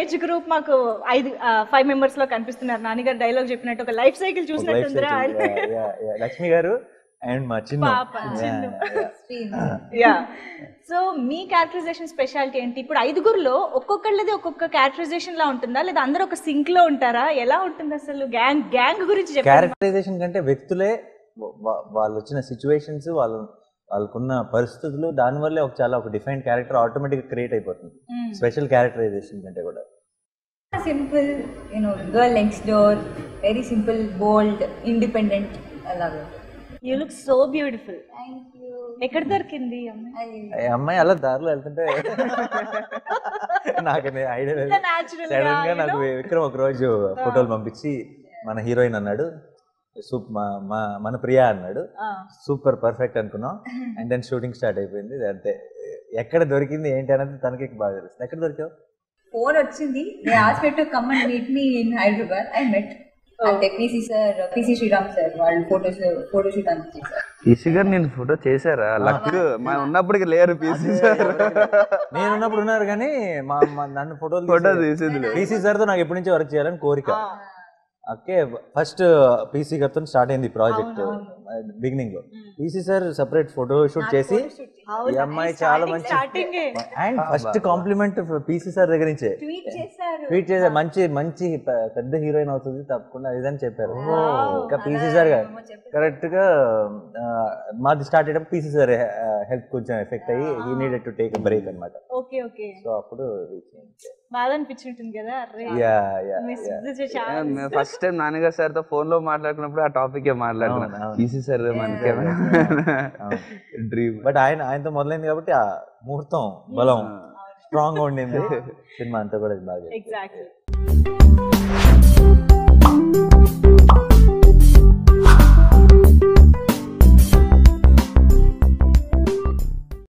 Age group మాకు ఐదు five మెంబర్స్లో కనిపిస్తున్నారు. నాన్నగారు డైలాగ్ చెప్పినట్టు ఒక లైఫ్ సైకిల్ లైఫ్ చూసినట్టుందిరా లక్ష్మి గారు అండ్ మా చిన్న. పాప, చిన్ను. యా సో మీ క్యారెక్టరైజేషన్ స్పెషాలిటీ ఏంటి? ఇప్పుడు ఐదుగురులో ఒక్కొక్కళ్ళది ఒక్కొక్క క్యారెక్టరైజేషన్ లా ఉంటుందా? లేదా అందరూ ఒక సింక్లో ఉంటారా? ఎలా ఉంటుంది అసలు గ్యాంగ్ గ్యాంగ్ గురించి క్యారెక్టరైజేషన్ కంటే వ్యక్తులే వాళ్ళు వచ్చిన సిచ్యువేషన్స్ వాళ్ళు వాళ్ళకున్న పరిస్థితులు దానివల్లే ఒక చాలా ఒక డిఫైన్ క్యారెక్టర్ ఆటోమేటిక్ క్రియేట్ అయిపోతుంది. స్పెషల్ క్యారెక్టరైజేషన్ కంటే కూడా. Simple you know girl next door very simple bold independent అలాగా యూ లుక్ సో బ్యూటిఫుల్ ఎక్కడ దొరికింది అమ్మాయి? అలా దారిలో వెళ్తుంటే నాకు ఐడియా లేదు. సడన్గా నాకు? విక్రమ్ ఒక రోజు ఫోటోలు పంపించి మన హీరోయిన్ అన్నాడు మా- మా- మన ప్రియా అన్నాడు. సూపర్ పర్ఫెక్ట్ అనుకున్నాం. అండ్ దెన్ షూటింగ్ స్టార్ట్ అయిపోయింది. అంతే. ఎక్కడ దొరికింది ఏంటి అనేది తనకి బాగా తెలుస్తుంది. ఎక్కడ దొరికావు? ఫోన్ వచ్చింది. To come and meet me in Hyderabad. I met. అంటే PC sir PC Sriram sir వాళ్ళు ఫోటోస్ ఫోటో షూట్ అంతా చేశారు. పీసీ గారు నేను ఫోటో చేశారా? లక్ మా ఉన్నప్పటికి లేరు పీసీ సార్. నేను ఉన్నప్పుడు ఉన్నారు కానీ మా మా- నన్ను ఫోటోలు ఫోటో తీసేది. పీసీ సార్తో నాకు ఎప్పటి నుంచో వర్క్ చేయాలని కోరిక. ఓకే ఫస్ట్ పీసీ గారితో స్టార్ట్ అయింది ప్రాజెక్ట్. బిగినింగ్లో. PC sir separate photo shoot చేసి ఈ అమ్మాయి చాలా మంచి and first compliment PC sir దగ్గర నుంచే. ట్వీట్ చేశారు. ట్వీట్ చేసే మంచి మంచి పెద్ద హీరోయిన్ అవుతుంది తప్పకుండా ఇదని చెప్పారు. ఇంకా పీసీ సార్ కరెక్ట్గా మాది స్టార్ట్ అయ్యేటప్పుడు పీసీ సార్ హెల్త్ కొంచెం ఎఫెక్ట్ అయ్యి he needed to take break అనమాట ఓకే ఓకే. సో అప్పుడు బాధ అనిపించుంటుంది కదా? అరే యా యా మిస్ చాలా ఫస్ట్ టైం నాన్నగారు సార్తో ఫోన్లో మాట్లాడుకున్నప్పుడు ఆ టాపిక్ అవును, సార్ మనకే డ్రీమ్ బట్ ఆయన ఆయనతో మొదలైంది కాబట్టి ఆ ముహూర్తం బలం స్ట్రాంగ్గా ఉండింది. సినిమా అంతా కూడా బాగా ఎగ్జాక్ట్లీ